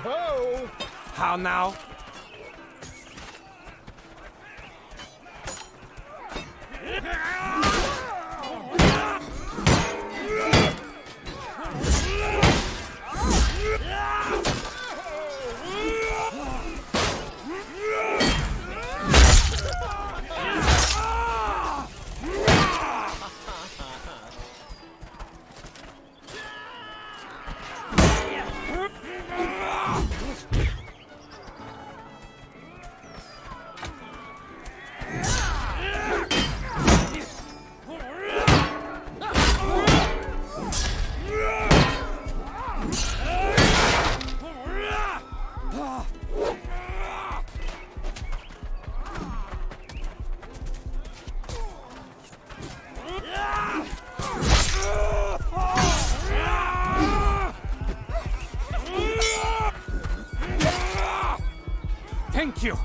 How now? Thank you.